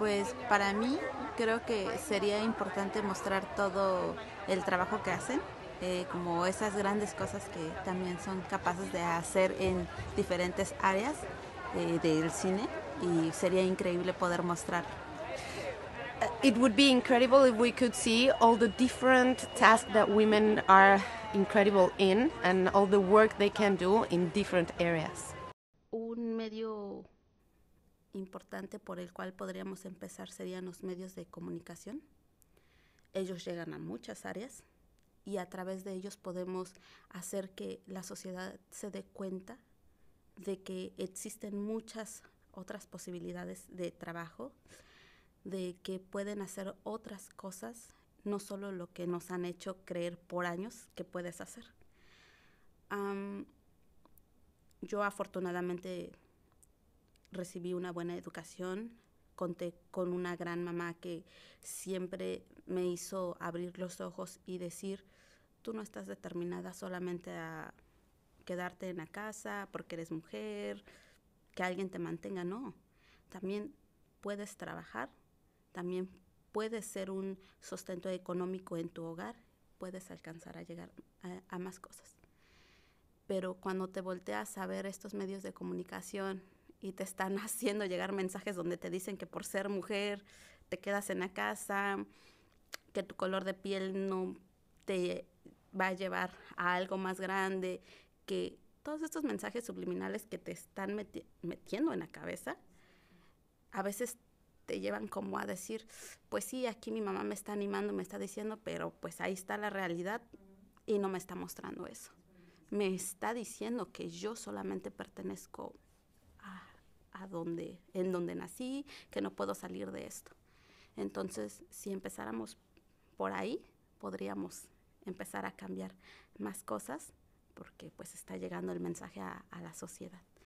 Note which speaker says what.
Speaker 1: Pues para mí creo que sería importante mostrar todo el trabajo que hacen, eh, como esas grandes cosas que también son capaces de hacer en diferentes áreas eh, del cine y sería increíble poder mostrar.
Speaker 2: Uh, it would be incredible if we could see all the different tasks that women are incredible in and all the work they can do in different areas.
Speaker 1: Un medio importante por el cual podríamos empezar serían los medios de comunicación. Ellos llegan a muchas áreas y a través de ellos podemos hacer que la sociedad se dé cuenta de que existen muchas otras posibilidades de trabajo, de que pueden hacer otras cosas, no solo lo que nos han hecho creer por años que puedes hacer. yo afortunadamente recibí una buena educación, conté con una gran mamá que siempre me hizo abrir los ojos y decir, tú no estás determinada solamente a quedarte en la casa porque eres mujer, que alguien te mantenga, no. También puedes trabajar, también puedes ser un sustento económico en tu hogar, puedes alcanzar a llegar a, a más cosas. Pero cuando te volteas a ver estos medios de comunicación y te están haciendo llegar mensajes donde te dicen que por ser mujer te quedas en la casa, que tu color de piel no te va a llevar a algo más grande, que todos estos mensajes subliminales que te están metiendo en la cabeza, a veces te llevan como a decir, pues sí, aquí mi mamá me está animando, me está diciendo, pero pues ahí está la realidad y no me está mostrando eso. Me está diciendo que yo solamente pertenezco en donde nací, que no puedo salir de esto. Entonces, si empezáramos por ahí, podríamos empezar a cambiar más cosas porque pues está llegando el mensaje a la sociedad.